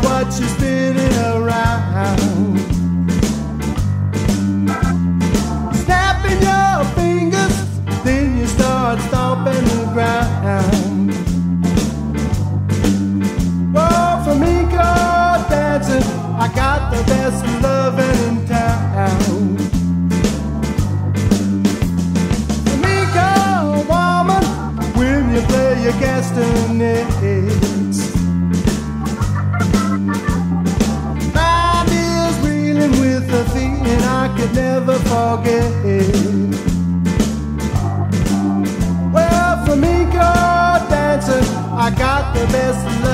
by spinning around. Snapping your fingers, then you start stomping the ground. Oh, dancing, I got the best loving in town. Woman, when you play your castanet. Never. Well, flamenco dancing, I got the best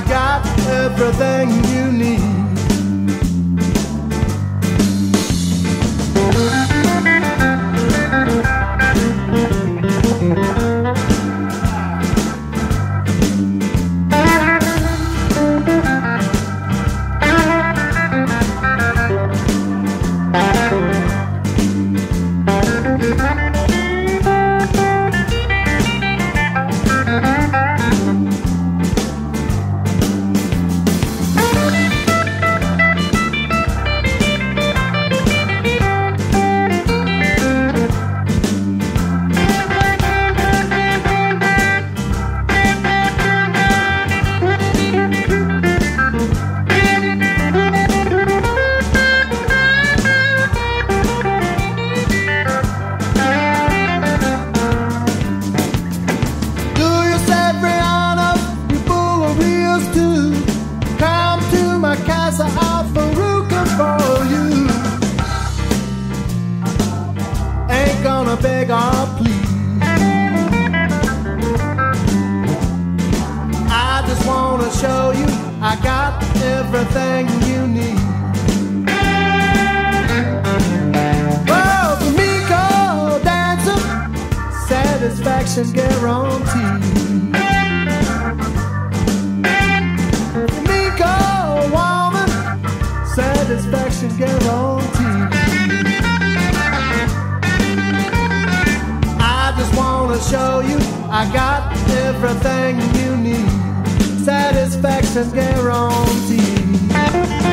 I got everything you need. Got everything you need. Oh, Flamenco dancer, satisfaction guaranteed. Flamenco woman, satisfaction guaranteed. I just wanna show you I got everything you need. Satisfaction guaranteed.